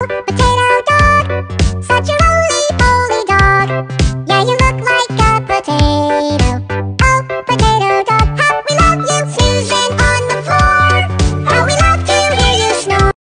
Potato